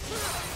Ah!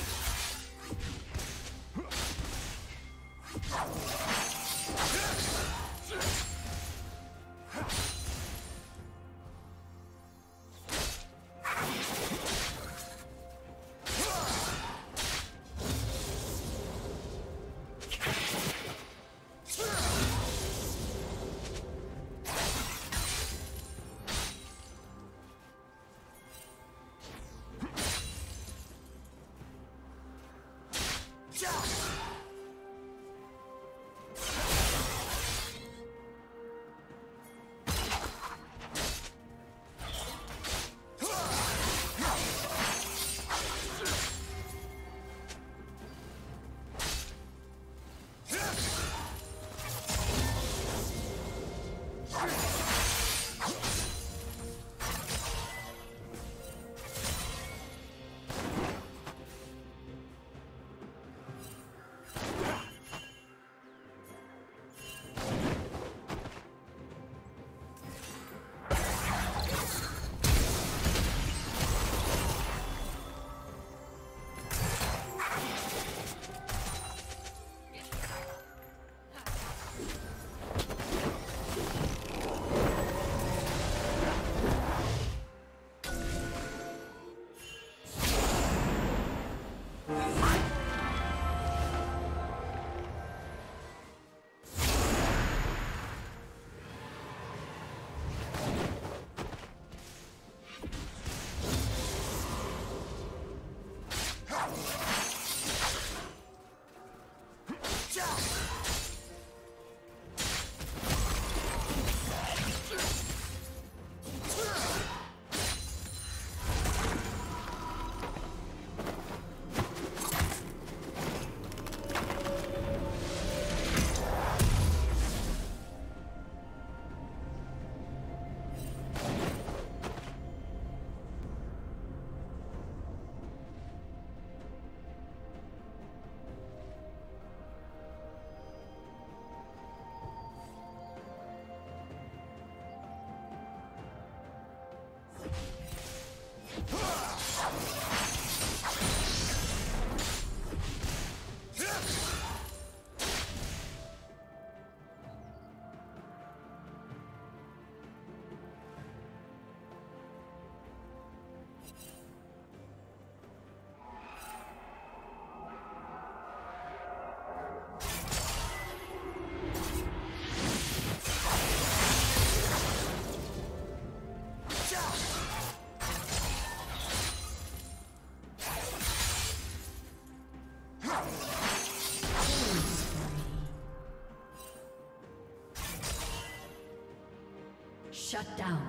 Ah! Shut down.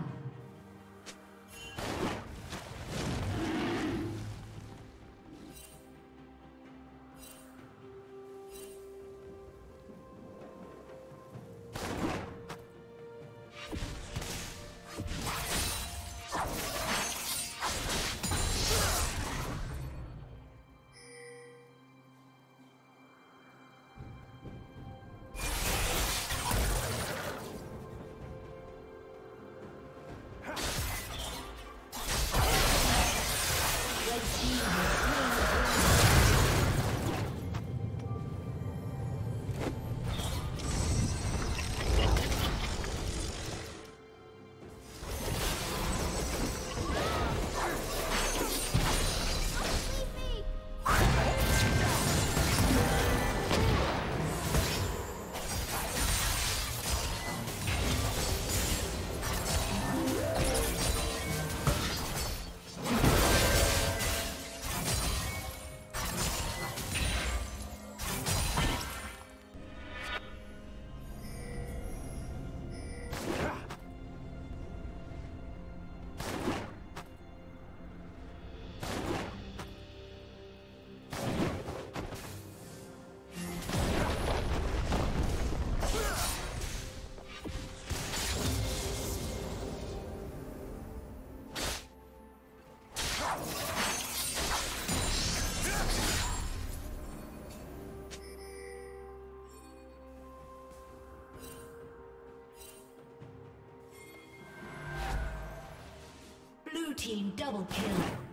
Team double kill.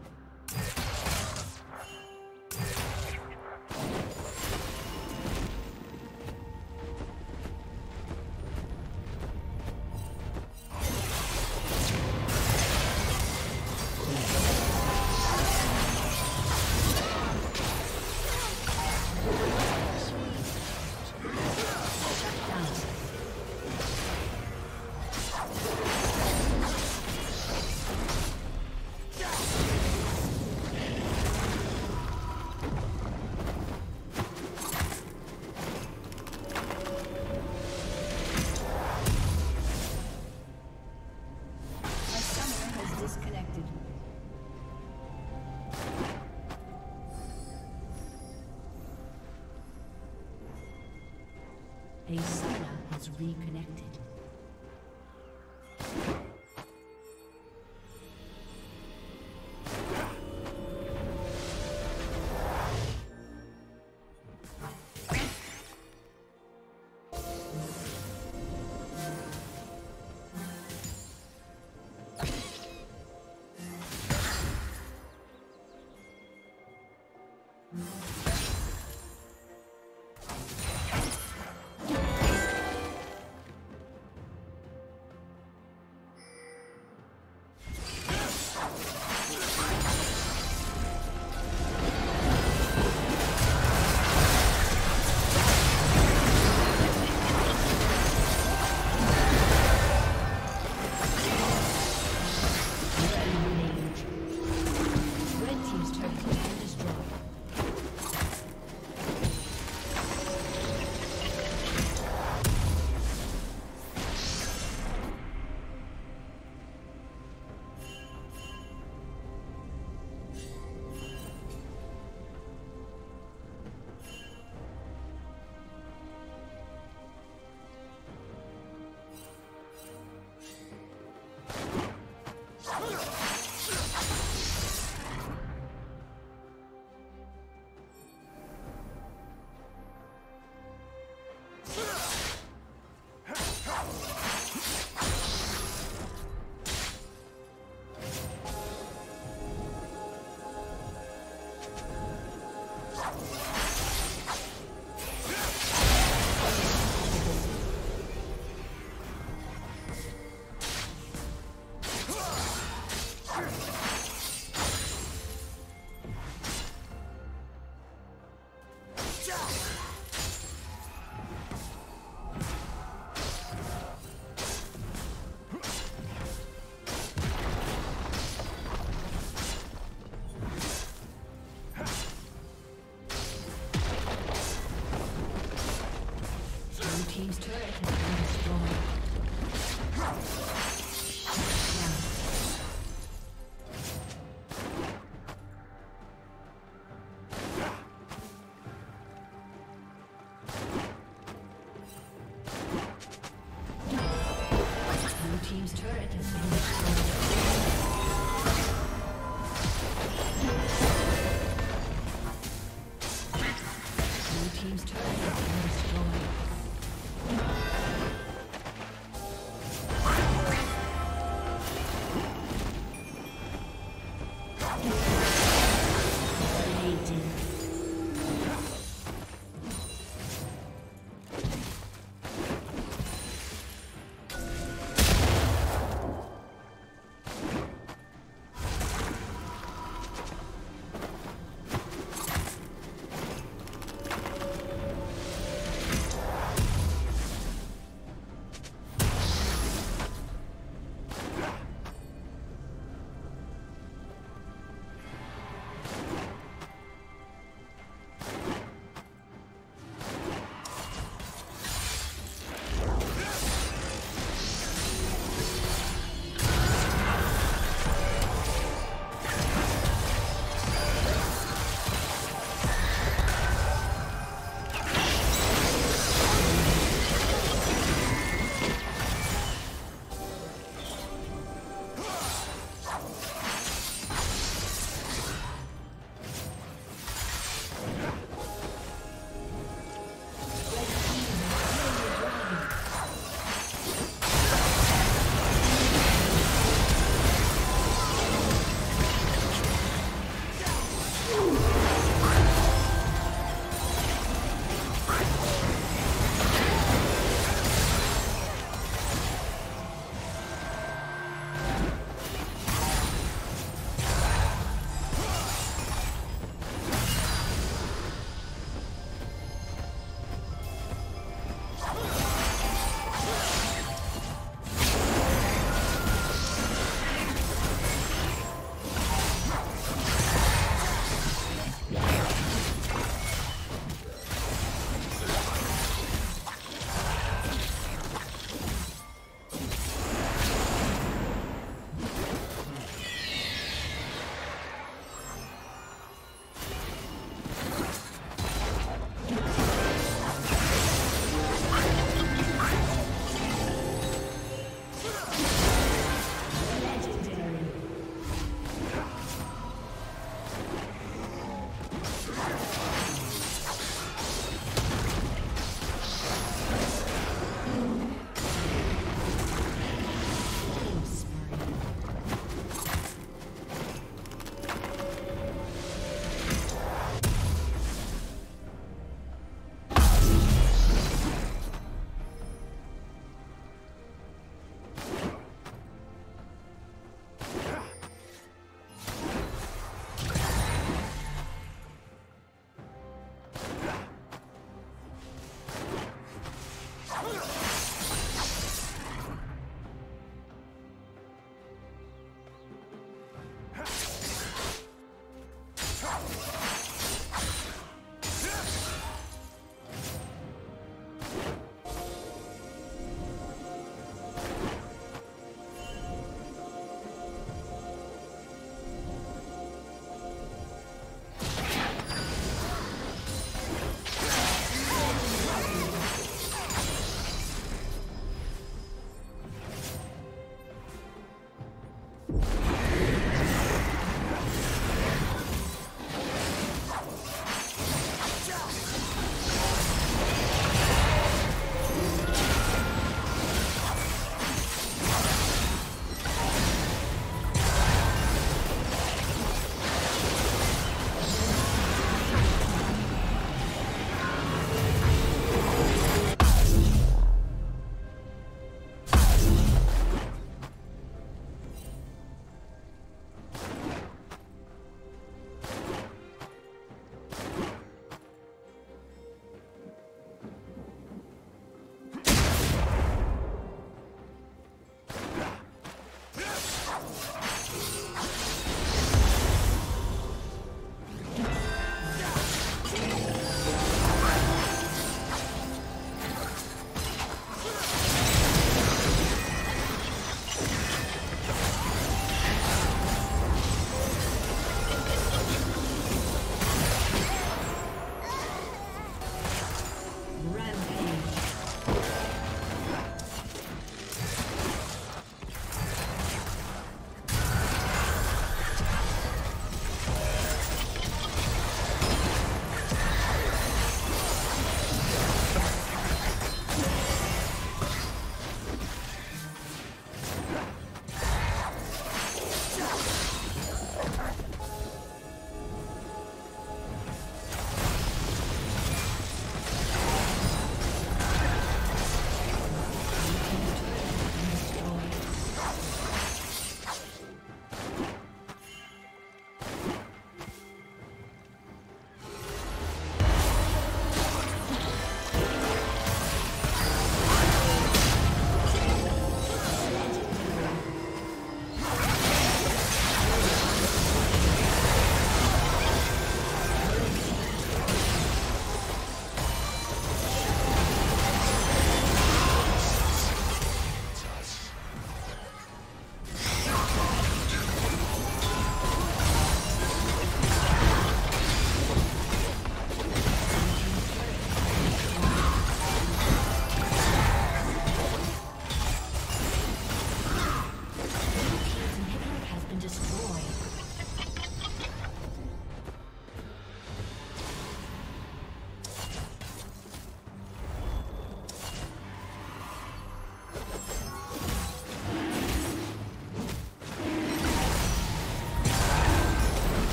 Has